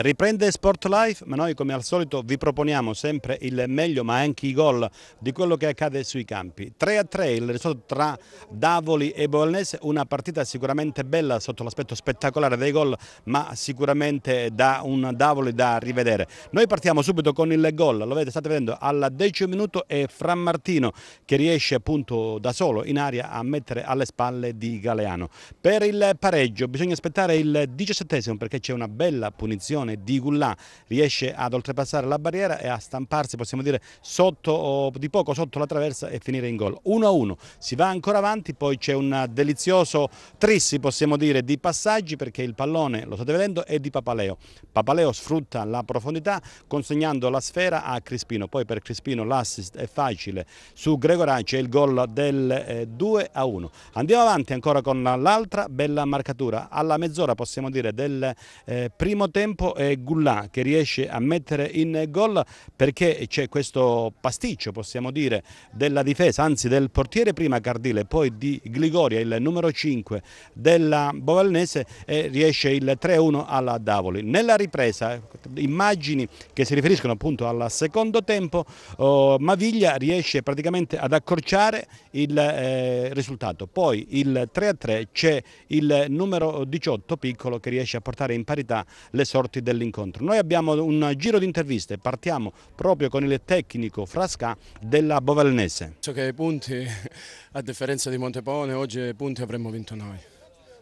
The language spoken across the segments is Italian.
Riprende Sport Life, ma noi come al solito vi proponiamo sempre il meglio, ma anche i gol di quello che accade sui campi. 3 a 3 il risultato tra Davoli e Bolnese, una partita sicuramente bella sotto l'aspetto spettacolare dei gol, ma sicuramente da un Davoli da rivedere. Noi partiamo subito con il gol, lo vedete, state vedendo, al decimo minuto è Fran Martino che riesce appunto da solo in aria a mettere alle spalle di Galeano. Per il pareggio bisogna aspettare il diciassettesimo perché c'è una bella punizione azione di Gullà riesce ad oltrepassare la barriera e a stamparsi possiamo dire sotto, di poco sotto la traversa e finire in gol. 1-1 si va ancora avanti poi c'è un delizioso trissi possiamo dire di passaggi perché il pallone lo state vedendo è di Papaleo. Papaleo sfrutta la profondità consegnando la sfera a Crispino. Poi per Crispino l'assist è facile. Su Gregorà c'è il gol del eh, 2 1 andiamo avanti ancora con l'altra bella marcatura. Alla mezz'ora possiamo dire del eh, primo tempo è Gullà che riesce a mettere in gol perché c'è questo pasticcio possiamo dire della difesa, anzi del portiere prima Cardile poi di Gligoria il numero 5 della Bovalnese e riesce il 3-1 alla Davoli. Nella ripresa immagini che si riferiscono appunto al secondo tempo oh, Maviglia riesce praticamente ad accorciare il eh, risultato, poi il 3-3 c'è il numero 18 piccolo che riesce a portare in parità le sorti dell'incontro. Noi abbiamo un giro di interviste, partiamo proprio con il tecnico Frasca della Bovalnese. So che i punti, a differenza di Montepone, oggi i punti avremmo vinto noi.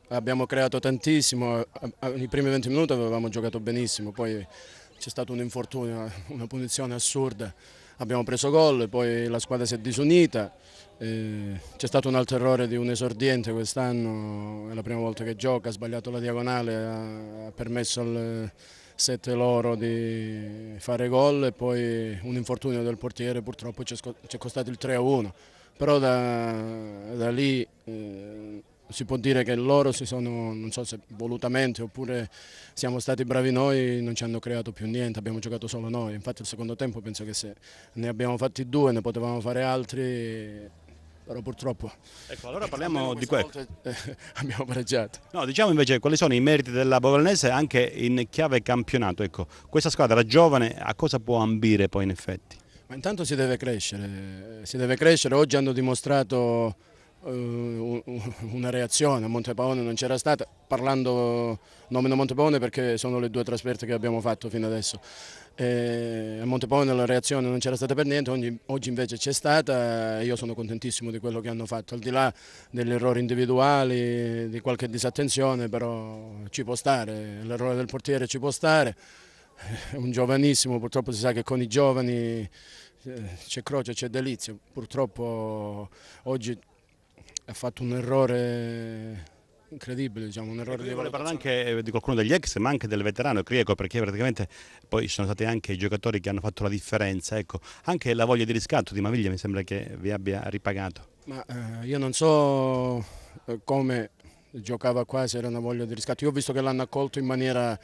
Abbiamo creato tantissimo, nei primi 20 minuti avevamo giocato benissimo, poi c'è stato un infortunio, una punizione assurda, abbiamo preso gol, poi la squadra si è disunita, c'è stato un altro errore di un esordiente quest'anno, è la prima volta che gioca, ha sbagliato la diagonale, ha permesso al 7 loro di fare gol e poi un infortunio del portiere purtroppo ci è costato il 3-1, però da, da lì eh, si può dire che loro si sono, non so se volutamente oppure siamo stati bravi noi, non ci hanno creato più niente, abbiamo giocato solo noi, infatti il secondo tempo penso che se ne abbiamo fatti due, ne potevamo fare altri però purtroppo ecco, allora parliamo di questo. Eh, abbiamo pareggiato. No, diciamo invece quali sono i meriti della Bovalnese anche in chiave campionato. Ecco, questa squadra giovane a cosa può ambire poi in effetti? Ma intanto si deve crescere, si deve crescere. Oggi hanno dimostrato uh, una reazione, a Montepaone non c'era stata, parlando nomino Montepaone perché sono le due trasferte che abbiamo fatto fino adesso. E a Montepone la reazione non c'era stata per niente, oggi, oggi invece c'è stata e io sono contentissimo di quello che hanno fatto, al di là degli errori individuali, di qualche disattenzione, però ci può stare, l'errore del portiere ci può stare, è un giovanissimo, purtroppo si sa che con i giovani eh, c'è croce, c'è delizia, purtroppo oggi ha fatto un errore incredibile, diciamo, un errore di Vuole parlare anche eh, di qualcuno degli ex, ma anche del veterano Crieco, perché praticamente poi ci sono stati anche i giocatori che hanno fatto la differenza. Ecco, anche la voglia di riscatto di Maviglia mi sembra che vi abbia ripagato. Ma eh, io non so eh, come giocava qua, se era una voglia di riscatto. Io ho visto che l'hanno accolto in maniera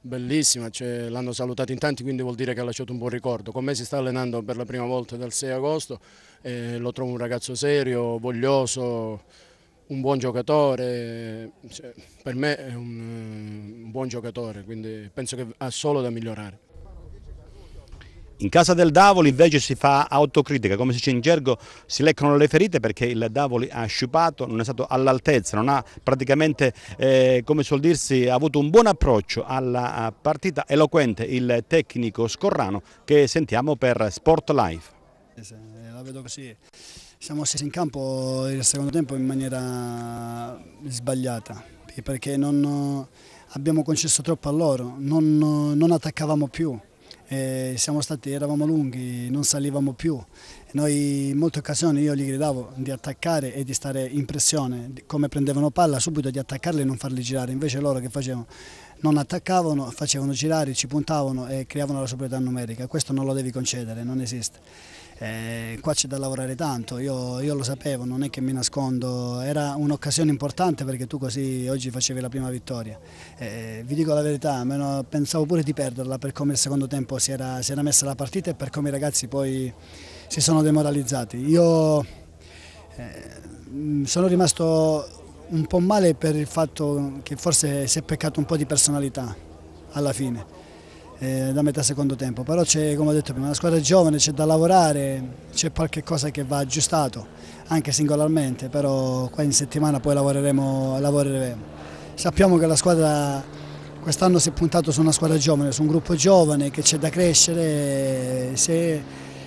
bellissima, cioè, l'hanno salutato in tanti, quindi vuol dire che ha lasciato un buon ricordo. Con me si sta allenando per la prima volta dal 6 agosto, eh, lo trovo un ragazzo serio, voglioso un buon giocatore, cioè, per me è un, un buon giocatore, quindi penso che ha solo da migliorare. In casa del Davoli invece si fa autocritica, come si dice in gergo si leccano le ferite perché il Davoli ha sciupato, non è stato all'altezza, non ha praticamente, eh, come suol dirsi, avuto un buon approccio alla partita, eloquente il tecnico Scorrano che sentiamo per Sport Live. La vedo così siamo scesi in campo il secondo tempo in maniera sbagliata perché non, abbiamo concesso troppo a loro, non, non attaccavamo più, stati, eravamo lunghi, non salivamo più. Noi in molte occasioni io gli gridavo di attaccare e di stare in pressione, come prendevano palla subito di attaccarli e non farli girare, invece loro che facevano? Non attaccavano, facevano girare, ci puntavano e creavano la superiorità numerica, questo non lo devi concedere, non esiste. Eh, qua c'è da lavorare tanto, io, io, lo sapevo, non è che mi nascondo, era un'occasione importante perché tu così oggi facevi la prima vittoria. Eh, vi dico la verità, pensavo pure di perderla per come il secondo tempo si era, si era messa la partita e per come i ragazzi poi si sono demoralizzati. Io eh, sono rimasto un po' male per il fatto che forse si è peccato un po' di personalità alla fine eh, da metà secondo tempo, però c'è, come ho detto prima, una squadra giovane, c'è da lavorare, c'è qualche cosa che va aggiustato, anche singolarmente, però qua in settimana poi lavoreremo. lavoreremo. Sappiamo che la squadra quest'anno si è puntato su una squadra giovane, su un gruppo giovane che c'è da crescere, se,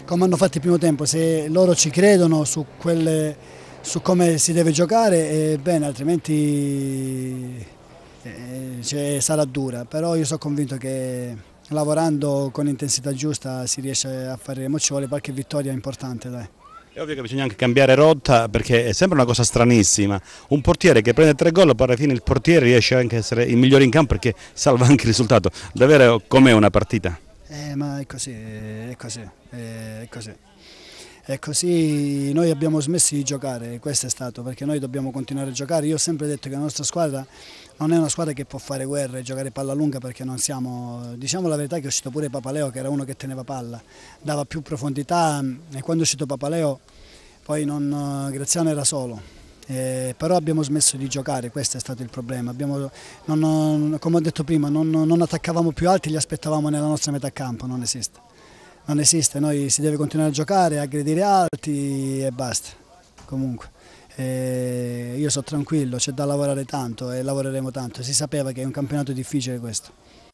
come hanno fatto il primo tempo, se loro ci credono su, quelle, su come si deve giocare, eh, bene, altrimenti eh, cioè, sarà dura, però io sono convinto che lavorando con intensità giusta si riesce a fare, mo ci vuole qualche vittoria importante. Dai. È ovvio che bisogna anche cambiare rotta perché è sempre una cosa stranissima. Un portiere che prende tre gol, poi alla fine il portiere riesce anche a essere il migliore in campo perché salva anche il risultato. Davvero com'è una partita? Eh, ma è così, è così, è così. È così, noi abbiamo smesso di giocare, questo è stato, perché noi dobbiamo continuare a giocare. Io ho sempre detto che la nostra squadra non è una squadra che può fare guerra e giocare palla lunga perché non siamo, diciamo la verità che è uscito pure Papaleo che era uno che teneva palla, dava più profondità e quando è uscito Papaleo poi non, Graziano era solo. Eh, però abbiamo smesso di giocare, questo è stato il problema. Abbiamo, non, come ho detto prima, non, non attaccavamo più alti, li aspettavamo nella nostra metà campo, non esiste non esiste, noi si deve continuare a giocare, aggredire alti e basta, comunque. E io sono tranquillo, c'è da lavorare tanto e lavoreremo tanto, si sapeva che è un campionato difficile questo.